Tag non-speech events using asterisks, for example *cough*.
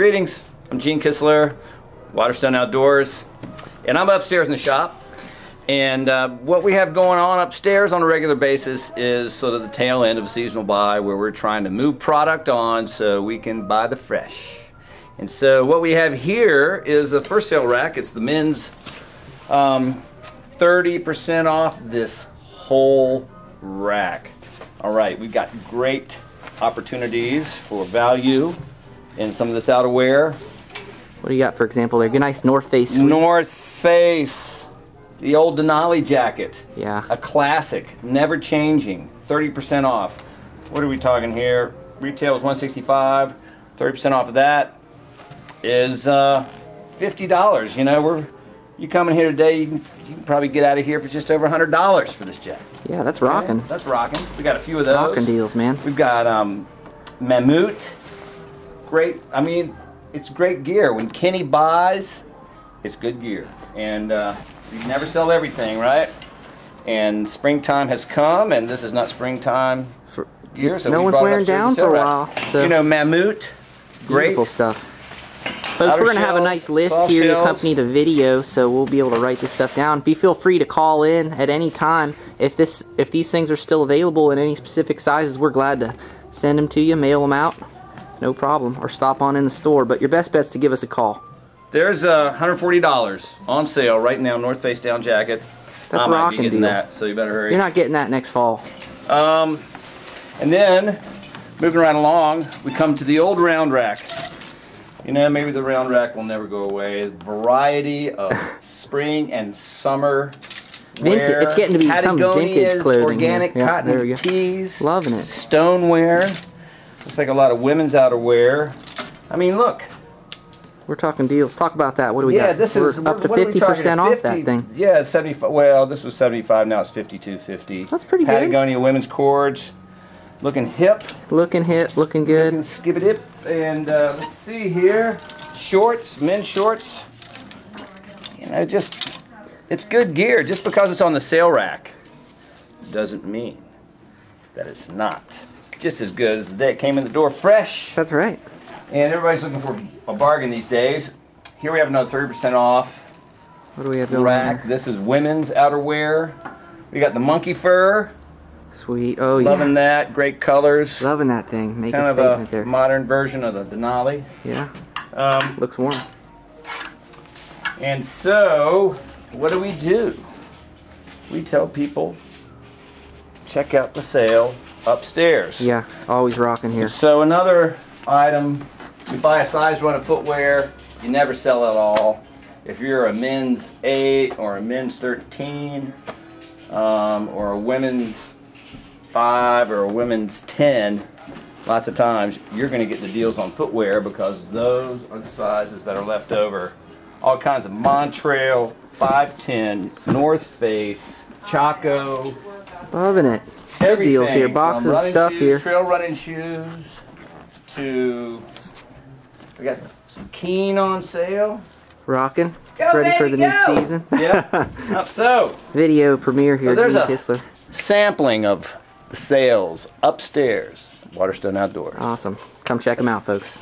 Greetings, I'm Gene Kistler, Waterstone Outdoors, and I'm upstairs in the shop. And uh, what we have going on upstairs on a regular basis is sort of the tail end of a seasonal buy where we're trying to move product on so we can buy the fresh. And so what we have here is a first sale rack. It's the men's 30% off this whole rack. All right, we've got great opportunities for value in some of this outerwear. What do you got, for example, there? Good, nice North Face. suite. North Face, the old Denali jacket, Yeah. a classic, never changing, 30% off. What are we talking here? Retail is 165, 30% off of that is uh, $50. You know, we're you come in here today, you can, you can probably get out of here for just over $100 for this jacket. Yeah, that's rocking. That's rocking. We got a few of those. Rocking deals, man. We've got um, Mammut. Great. I mean, it's great gear. When Kenny buys, it's good gear. And uh, you never sell everything, right? And springtime has come, and this is not springtime For- gear. So no one's wearing down for a while, so- You know, Mammut. Great. Beautiful stuff. Folks, we're gonna have a nice list here to accompany the video, so we'll be able to write this stuff down. Be feel free to call in at any time if this if these things are still available in any specific sizes. We're glad to send them to you, mail them out, no problem, or stop on in the store. But your best bet's to give us a call. There's uh, $140 on sale right now, North Face down jacket. That's I might rocking be getting deal. that, so you better hurry. You're not getting that next fall. Um, And then, moving right along, we come to the old round rack. You know, maybe the round rack will never go away. Variety of *laughs* spring and summer Vintage- it's getting to be some vintage clothing Organic. Yeah, cotton there we go. tees. Loving it. Stonewear. Looks like a lot of women's outerwear. I mean, look. We're talking deals. Talk about that. What do we yeah, got? Yeah, this We're is up to what are we fifty talking? percent off 50 that thing. Yeah, it's 75. Well, this was 75. Now it's 52.50. That's pretty good. Patagonia women's cords, looking hip. Looking hip. looking good. and skip it dip and uh, let's see here shorts men's shorts you know just it's good gear just because it's on the sale rack doesn't mean that it's not just as good as the day it came in the door fresh That's right. and everybody's looking for a bargain these days here we have another 30% off What do we have going rack this is women's outerwear we got the monkey fur Sweet. Oh yeah. loving that great colors Loving that thing. Make kind a of a there. modern version of the denali yeah. um, Looks warm. And so, what do we do? We tell people, check out the sale upstairs. Yeah. Always rocking here. So another item, you buy a size run of footwear, you never sell it all. If you're a men's 8 or a men's 13 um, or a women's 5 or a women's 10, lots of times you're going to get the deals on footwear because those are the sizes that are left over. All kinds of Montrail, 510, North Face, Chaco, Loving it. Good everything deals here. Boxes of stuff shoes, here. Trail running shoes to we got some Keen on sale. Rocking. Go, Ready for the go! new season. Yeah. *laughs* Up so Video premiere here. there's Gene a- Kistler. sampling of the sales upstairs, Waterstone Outdoors. Awesome. Come check them out, folks.